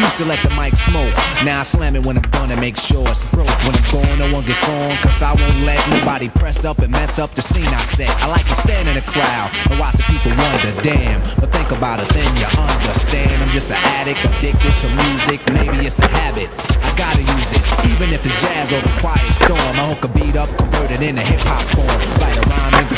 used to let the mic smoke. Now I slam it when I'm done and make sure it's broke. When I'm gone, no one gets on, cause I won't let nobody press up and mess up the scene I set. I like to stand in the crowd and watch the people wonder, damn. But think about it, then you understand. I'm just an addict, addicted to music. Maybe it's a habit. I gotta use it, even if it's jazz or the quiet storm. I hook a beat up, convert it into hip hop form. Write a rhyme and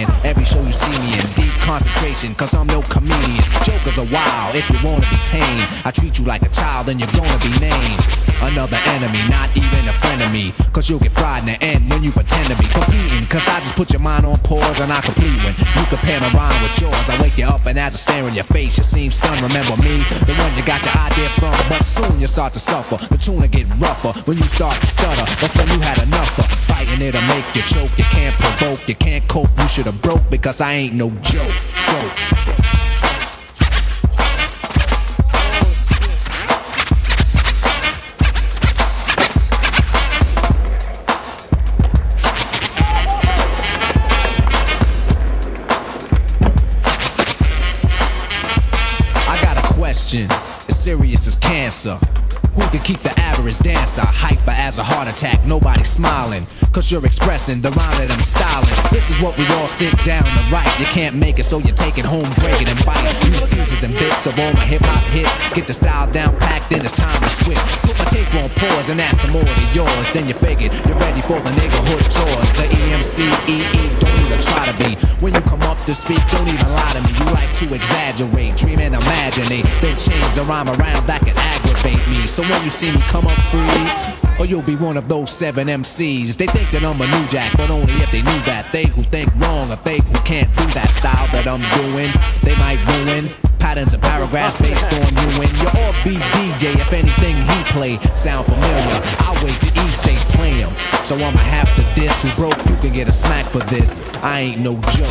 in every show you see me in. Deep concentration, cause I'm no comedian. Jokers are wild if you wanna be tame. I treat you like a child, then you're gonna be named. Another enemy, not even a friend of me. Cause you'll get fried in the end when you pretend to be competing. Cause I just put your mind on pause and I complete when you compare my rhyme with yours. I wake you up and as I stare in your face, you seem stunned. Remember me, the one you got your idea from. But soon you start to suffer. The will get rougher when you start to stutter. That's when you had enough of fighting it'll make you choke. You can't provoke, you can't cope. You should have broke because I ain't no joke. joke. I got a question. As serious as cancer. Who can keep the average dancer hyper as a heart attack? Nobody smiling. Cause you're expressing the rhyme that I'm styling. This is what we all sit down to write. You can't make it, so you take it home, break it and bite. Use pieces and bits of all my hip hop hits. Get the style down packed, then it's time to switch. Put my tape on pause and add some more to yours. Then you figured you're ready for the neighborhood chores. The EMC, EE, don't even try to be. When you come up to speak, don't even lie to me. You like to exaggerate, dream and imaginate. Then change the rhyme around that can aggravate me. So when you see me come up freeze, or you'll be one of those seven MCs. They think that I'm a new jack, but only if they knew that. They who think wrong or they who can't do that style that I'm doing, they might ruin patterns and paragraphs based on you and your be DJ. If anything he play sound familiar, I'll wait till he say play him. So I'ma have to diss who broke. You can get a smack for this. I ain't no joke.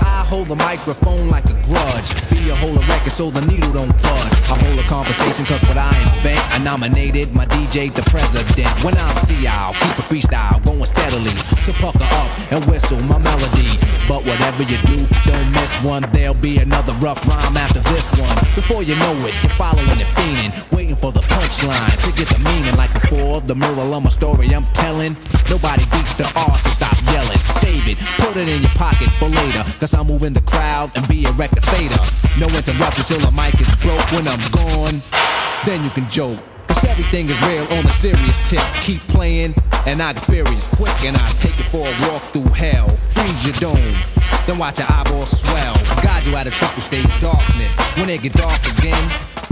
I hold the microphone like a grudge. Be a hold a record so the needle don't budge. I hold a conversation cause what I invent. Nominated my DJ the president. When I'm see I'll keep a freestyle going steadily. So pucker up and whistle my melody. But whatever you do, don't miss one. There'll be another rough rhyme after this one. Before you know it, you're following and fiending. Waiting for the punchline to get the meaning like before. The moral of my story I'm telling. Nobody beats the R, so stop yelling. Save it, put it in your pocket for later. Cause I'm moving the crowd and be a rectificator. No interruptions till the mic is broke when I'm gone. Then you can joke. Cause everything is real on a serious tip. Keep playing, and I get furious quick, and I take it for a walk through hell. Freeze your dome, then watch your eyeballs swell. Guide you out of trouble stage darkness. When it get dark again,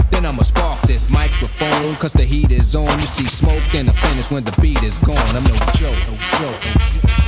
then I'ma spark this microphone. Cause the heat is on. You see smoke, then I finish when the beat is gone. I'm no joke, no joke, no joke.